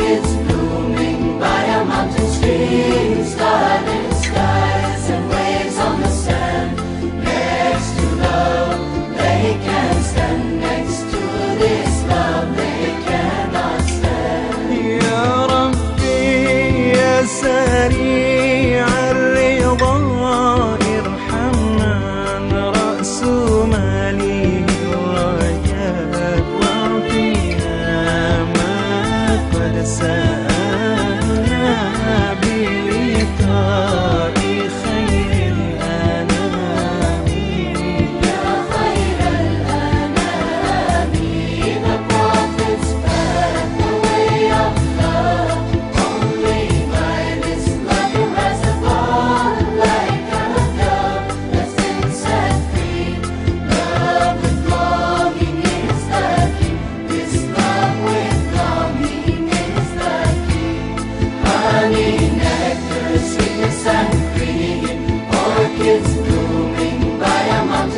It's Mama.